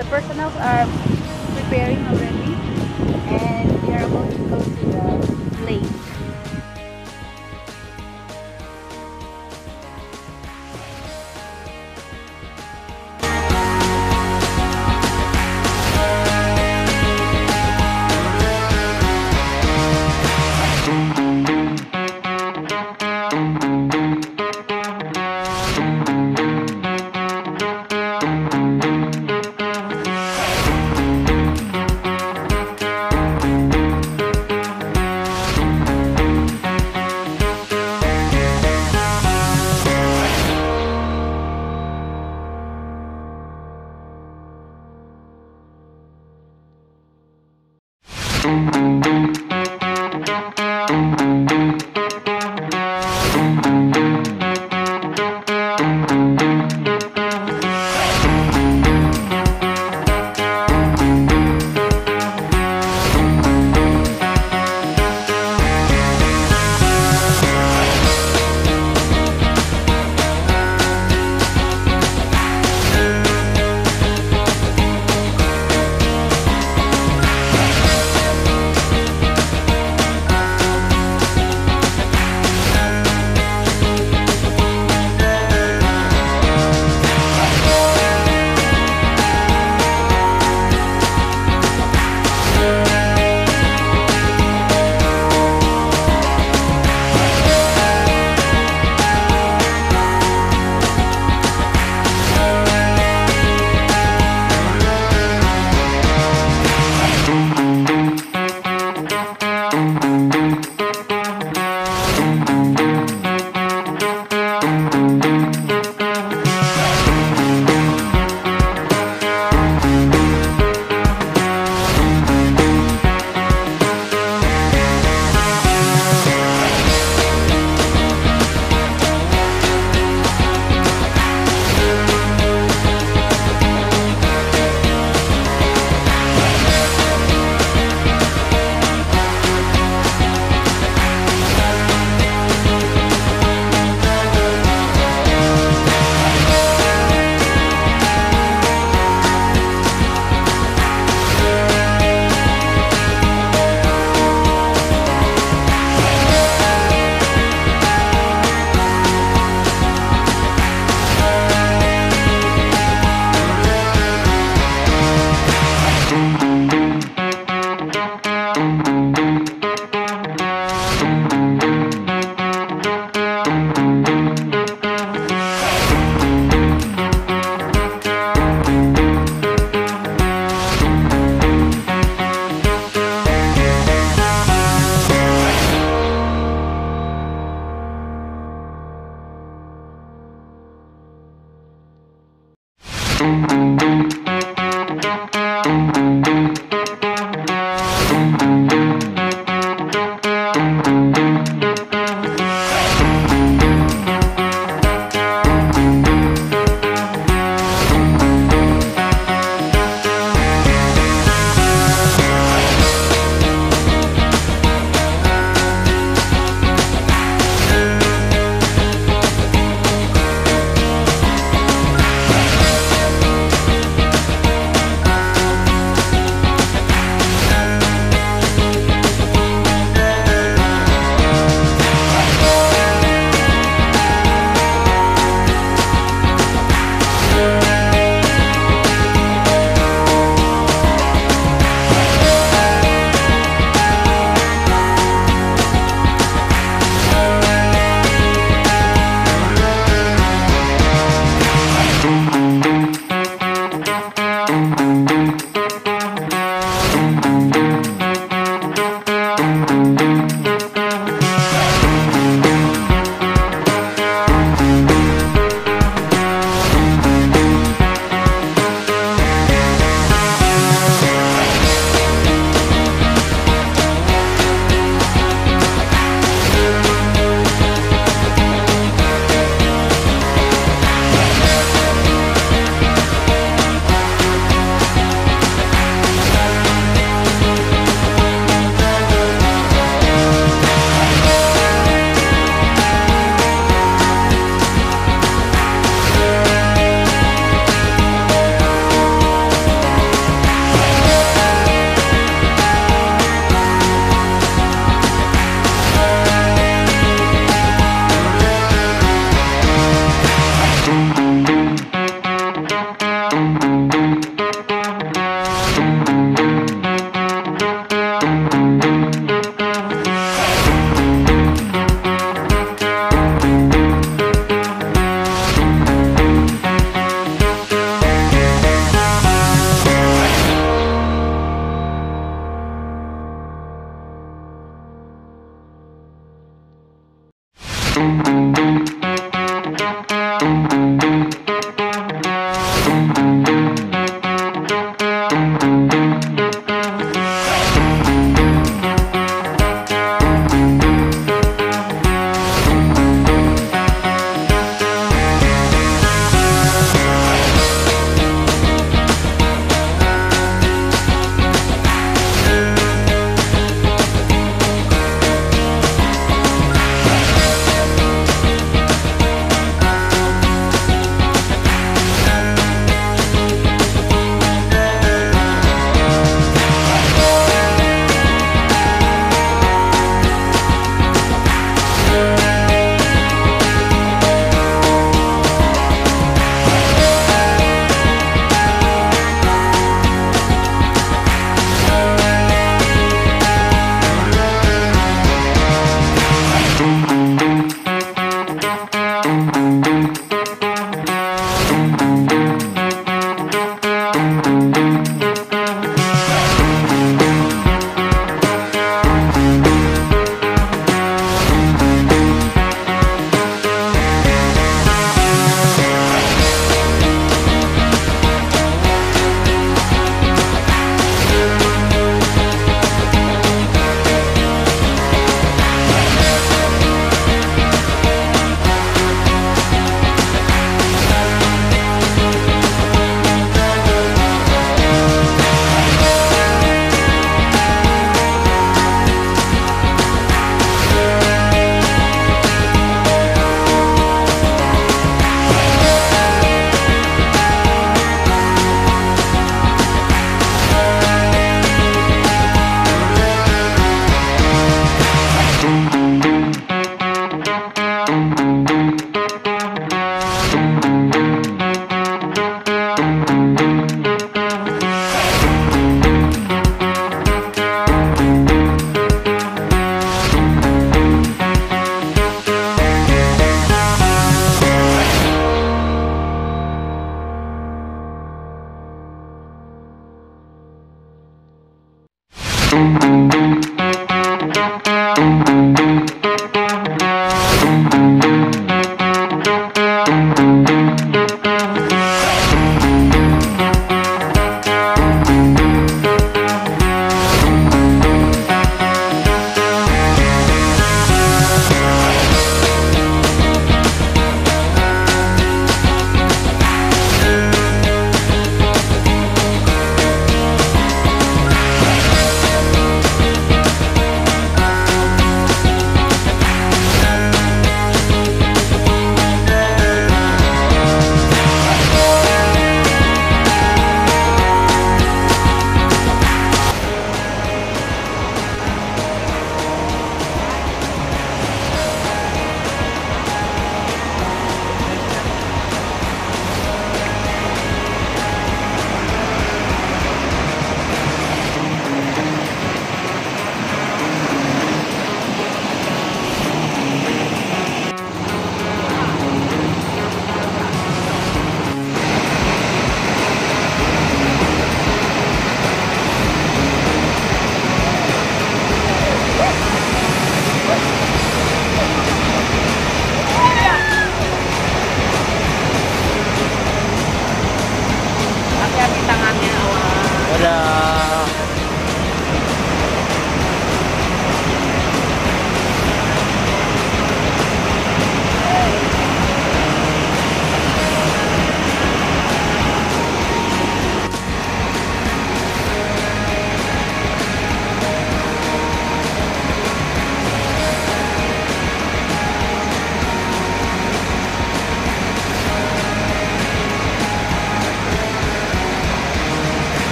The personals are preparing already and we are about to go to the